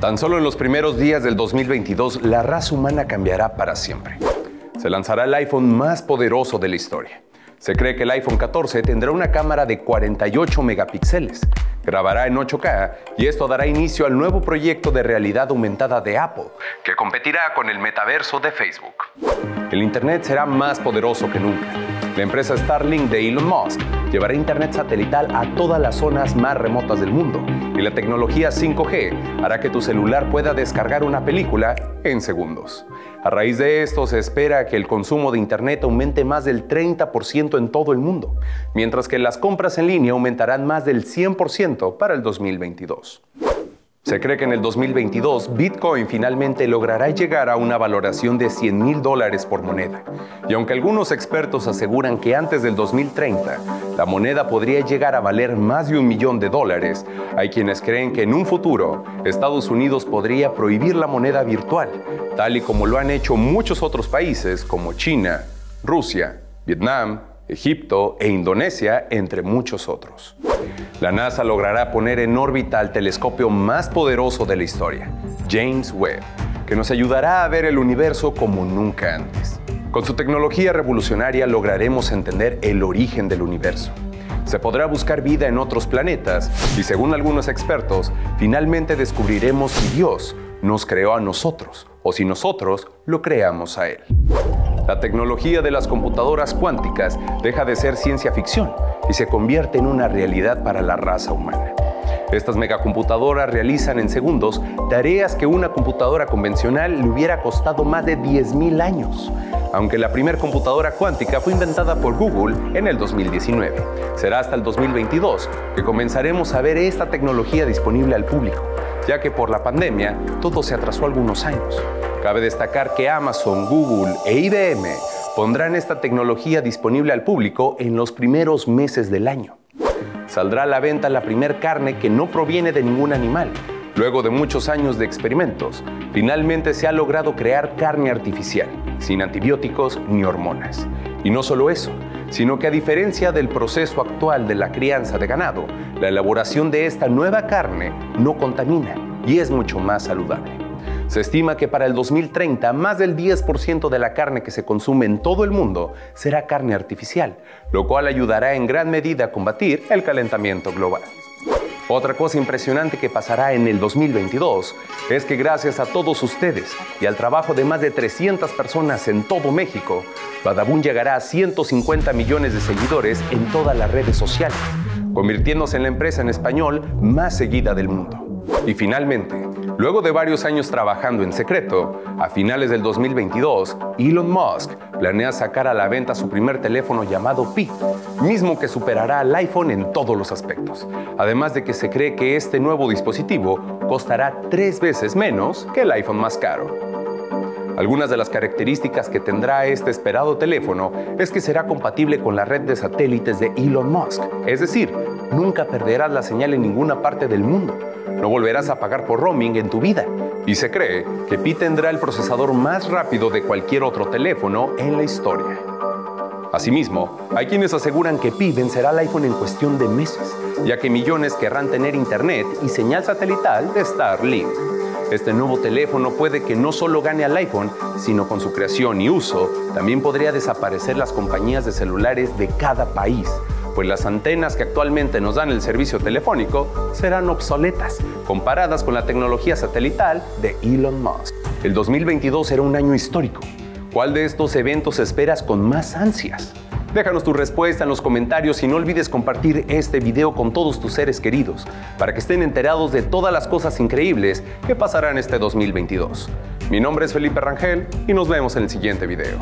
Tan solo en los primeros días del 2022, la raza humana cambiará para siempre. Se lanzará el iPhone más poderoso de la historia. Se cree que el iPhone 14 tendrá una cámara de 48 megapíxeles, grabará en 8K y esto dará inicio al nuevo proyecto de realidad aumentada de Apple, que competirá con el metaverso de Facebook. El Internet será más poderoso que nunca. La empresa Starlink de Elon Musk llevará Internet satelital a todas las zonas más remotas del mundo y la tecnología 5G hará que tu celular pueda descargar una película en segundos. A raíz de esto se espera que el consumo de Internet aumente más del 30% en todo el mundo, mientras que las compras en línea aumentarán más del 100% para el 2022. Se cree que en el 2022 Bitcoin finalmente logrará llegar a una valoración de 100 mil dólares por moneda. Y aunque algunos expertos aseguran que antes del 2030 la moneda podría llegar a valer más de un millón de dólares, hay quienes creen que en un futuro Estados Unidos podría prohibir la moneda virtual, tal y como lo han hecho muchos otros países como China, Rusia, Vietnam, Egipto e Indonesia, entre muchos otros. La NASA logrará poner en órbita al telescopio más poderoso de la historia, James Webb, que nos ayudará a ver el universo como nunca antes. Con su tecnología revolucionaria lograremos entender el origen del universo. Se podrá buscar vida en otros planetas y según algunos expertos, finalmente descubriremos si Dios nos creó a nosotros o si nosotros lo creamos a Él. La tecnología de las computadoras cuánticas deja de ser ciencia ficción y se convierte en una realidad para la raza humana. Estas megacomputadoras realizan en segundos tareas que una computadora convencional le hubiera costado más de 10.000 años, aunque la primera computadora cuántica fue inventada por Google en el 2019. Será hasta el 2022 que comenzaremos a ver esta tecnología disponible al público, ya que por la pandemia todo se atrasó algunos años. Cabe destacar que Amazon, Google e IBM pondrán esta tecnología disponible al público en los primeros meses del año. Saldrá a la venta la primer carne que no proviene de ningún animal. Luego de muchos años de experimentos, finalmente se ha logrado crear carne artificial, sin antibióticos ni hormonas. Y no solo eso, sino que a diferencia del proceso actual de la crianza de ganado, la elaboración de esta nueva carne no contamina y es mucho más saludable. Se estima que para el 2030 más del 10% de la carne que se consume en todo el mundo será carne artificial, lo cual ayudará en gran medida a combatir el calentamiento global. Otra cosa impresionante que pasará en el 2022 es que gracias a todos ustedes y al trabajo de más de 300 personas en todo México, Badabun llegará a 150 millones de seguidores en todas las redes sociales, convirtiéndose en la empresa en español más seguida del mundo. Y finalmente, luego de varios años trabajando en secreto, a finales del 2022, Elon Musk planea sacar a la venta su primer teléfono llamado Pi, mismo que superará al iPhone en todos los aspectos. Además de que se cree que este nuevo dispositivo costará tres veces menos que el iPhone más caro. Algunas de las características que tendrá este esperado teléfono es que será compatible con la red de satélites de Elon Musk, es decir, nunca perderás la señal en ninguna parte del mundo. No volverás a pagar por roaming en tu vida. Y se cree que Pi tendrá el procesador más rápido de cualquier otro teléfono en la historia. Asimismo, hay quienes aseguran que Pi vencerá al iPhone en cuestión de meses, ya que millones querrán tener internet y señal satelital de Starlink. Este nuevo teléfono puede que no solo gane al iPhone, sino con su creación y uso, también podría desaparecer las compañías de celulares de cada país, pues las antenas que actualmente nos dan el servicio telefónico serán obsoletas comparadas con la tecnología satelital de Elon Musk. El 2022 será un año histórico. ¿Cuál de estos eventos esperas con más ansias? Déjanos tu respuesta en los comentarios y no olvides compartir este video con todos tus seres queridos para que estén enterados de todas las cosas increíbles que pasarán este 2022. Mi nombre es Felipe Rangel y nos vemos en el siguiente video.